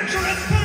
dangerous